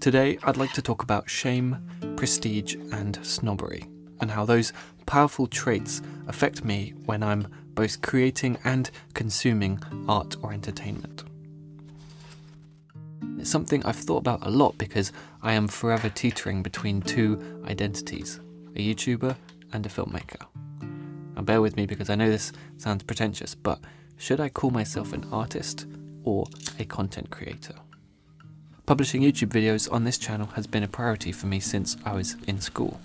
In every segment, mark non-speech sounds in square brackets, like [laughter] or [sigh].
Today, I'd like to talk about shame, prestige, and snobbery, and how those powerful traits affect me when I'm both creating and consuming art or entertainment. It's something I've thought about a lot because I am forever teetering between two identities a YouTuber and a filmmaker. Now, bear with me because I know this sounds pretentious, but should I call myself an artist or a content creator? Publishing YouTube videos on this channel has been a priority for me since I was in school.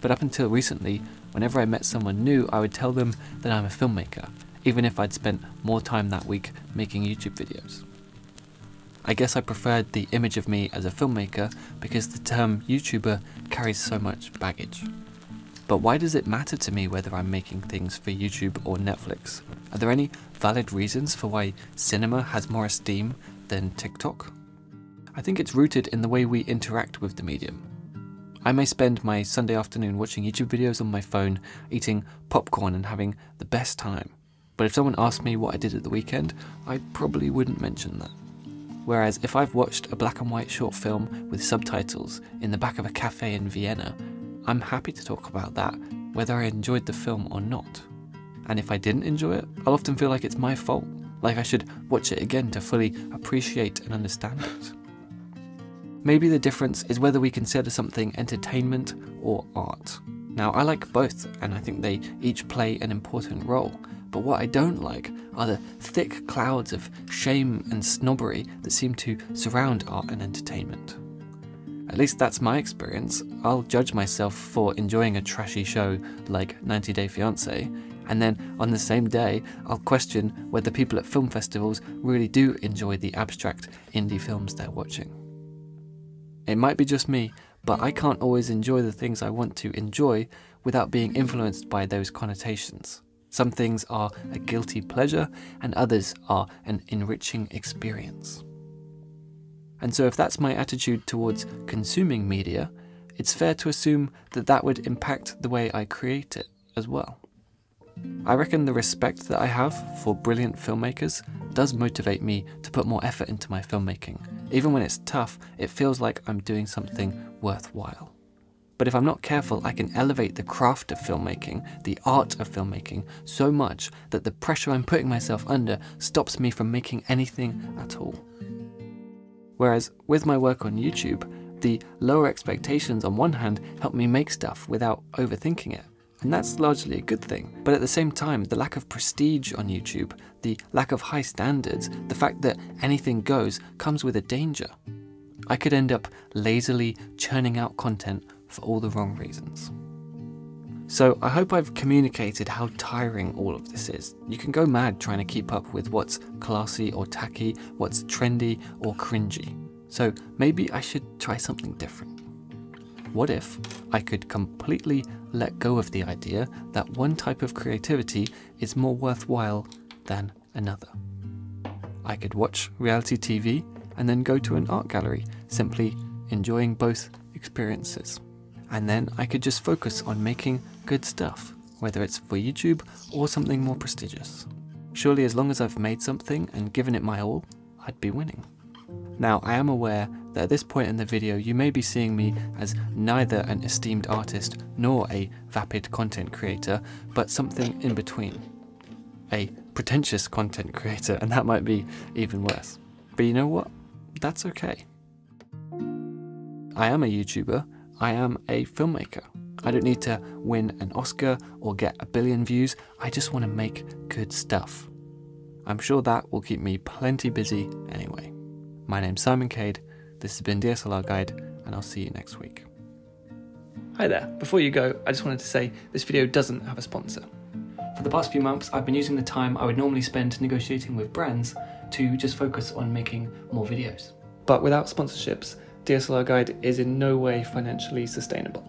But up until recently, whenever I met someone new, I would tell them that I'm a filmmaker, even if I'd spent more time that week making YouTube videos. I guess I preferred the image of me as a filmmaker because the term YouTuber carries so much baggage. But why does it matter to me whether I'm making things for YouTube or Netflix? Are there any valid reasons for why cinema has more esteem than TikTok? I think it's rooted in the way we interact with the medium. I may spend my Sunday afternoon watching YouTube videos on my phone, eating popcorn and having the best time. But if someone asked me what I did at the weekend, I probably wouldn't mention that. Whereas if I've watched a black and white short film with subtitles in the back of a cafe in Vienna, I'm happy to talk about that, whether I enjoyed the film or not. And if I didn't enjoy it, I'll often feel like it's my fault, like I should watch it again to fully appreciate and understand it. Maybe the difference is whether we consider something entertainment or art. Now, I like both, and I think they each play an important role, but what I don't like are the thick clouds of shame and snobbery that seem to surround art and entertainment. At least that's my experience. I'll judge myself for enjoying a trashy show like 90 Day Fiancé, and then on the same day, I'll question whether people at film festivals really do enjoy the abstract indie films they're watching. It might be just me, but I can't always enjoy the things I want to enjoy without being influenced by those connotations. Some things are a guilty pleasure, and others are an enriching experience. And so, if that's my attitude towards consuming media, it's fair to assume that that would impact the way I create it as well. I reckon the respect that I have for brilliant filmmakers does motivate me to put more effort into my filmmaking. Even when it's tough, it feels like I'm doing something worthwhile. But if I'm not careful, I can elevate the craft of filmmaking, the art of filmmaking, so much that the pressure I'm putting myself under stops me from making anything at all. Whereas with my work on YouTube, the lower expectations on one hand help me make stuff without overthinking it. And that's largely a good thing. But at the same time, the lack of prestige on YouTube, the lack of high standards, the fact that anything goes comes with a danger. I could end up lazily churning out content for all the wrong reasons. So I hope I've communicated how tiring all of this is. You can go mad trying to keep up with what's classy or tacky, what's trendy or cringy. So maybe I should try something different. What if I could completely let go of the idea that one type of creativity is more worthwhile than another? I could watch reality TV and then go to an art gallery, simply enjoying both experiences and then I could just focus on making good stuff, whether it's for YouTube or something more prestigious. Surely, as long as I've made something and given it my all, I'd be winning. Now, I am aware that at this point in the video, you may be seeing me as neither an esteemed artist nor a vapid content creator, but something in between. A pretentious content [laughs] creator, and that might be even worse. But you know what? That's okay. I am a YouTuber, I am a filmmaker. I don't need to win an Oscar or get a billion views, I just want to make good stuff. I'm sure that will keep me plenty busy anyway. My name's Simon Cade, this has been DSLR Guide, and I'll see you next week. Hi there, before you go, I just wanted to say this video doesn't have a sponsor. For the past few months, I've been using the time I would normally spend negotiating with brands to just focus on making more videos. But without sponsorships, DSLR Guide is in no way financially sustainable.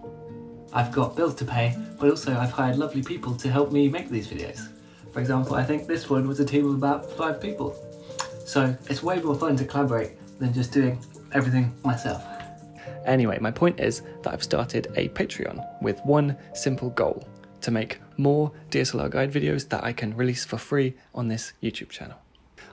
I've got bills to pay, but also I've hired lovely people to help me make these videos. For example, I think this one was a team of about five people. So it's way more fun to collaborate than just doing everything myself. Anyway, my point is that I've started a Patreon with one simple goal to make more DSLR guide videos that I can release for free on this YouTube channel.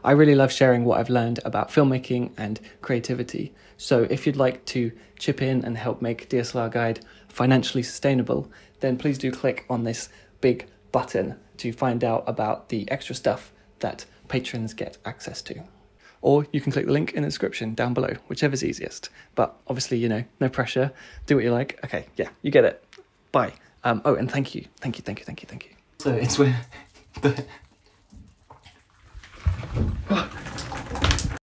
I really love sharing what I've learned about filmmaking and creativity. So if you'd like to chip in and help make DSLR Guide financially sustainable, then please do click on this big button to find out about the extra stuff that patrons get access to. Or you can click the link in the description down below, whichever's easiest. But obviously, you know, no pressure. Do what you like. Okay, yeah, you get it. Bye. Um, oh, and thank you, thank you, thank you, thank you, thank you. So it's when [laughs] the